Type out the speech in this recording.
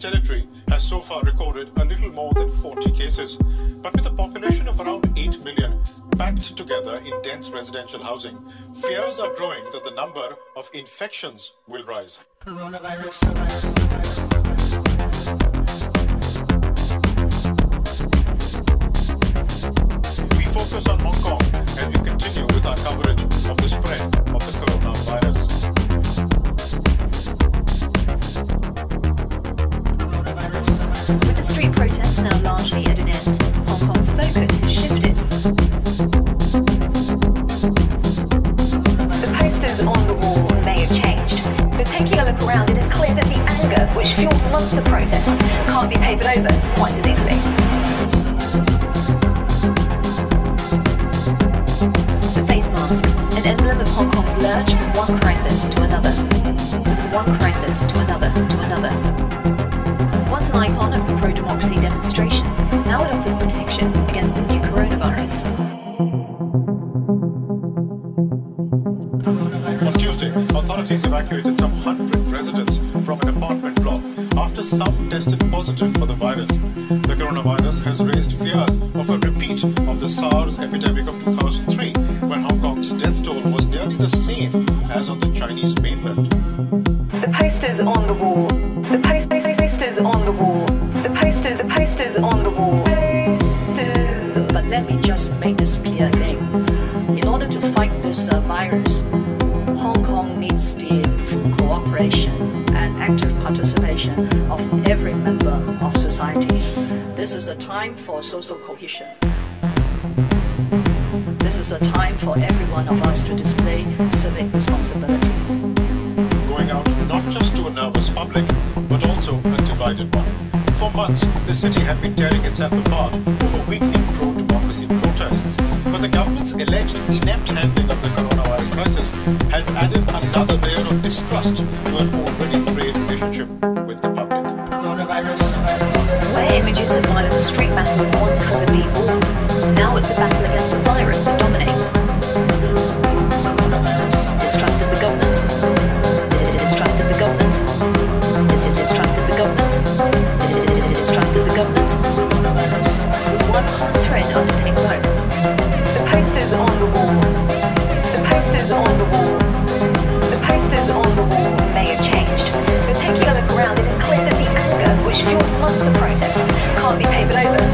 Territory has so far recorded a little more than 40 cases, but with a population of around 8 million packed together in dense residential housing, fears are growing that the number of infections will rise. We focus on Hong Kong as we continue with our coverage of the spread of the coronavirus. Taking a it is clear that the anger which fueled months of protests can't be papered over quite as easily. The face mask, an emblem of Hong Kong's lurch from one crisis to another. One crisis to another to another. On Tuesday, authorities evacuated some hundred residents from an apartment block after some tested positive for the virus. The coronavirus has raised fears of a repeat of the SARS epidemic of 2003, when Hong Kong's death toll was nearly the same as on the Chinese mainland. The posters on the wall. The post posters on the wall. The posters. The posters on the wall. Posters. But let me just make this clear The full cooperation and active participation of every member of society. This is a time for social cohesion. This is a time for every one of us to display civic responsibility. going out not just to a nervous public, but also a divided one. For months, the city had been tearing itself apart over weekly pro-democracy protests, but the government's alleged inept handling of the coronavirus crisis has added another layer of distrust to an already frayed relationship with the public. Where images of violent street battles once covered these walls, now it's the battle against the virus that dominates. Distrust of the government. Distrust of the government. Distrust of the government. Distrust of the government. One common thread underpinning both. can't be taken over.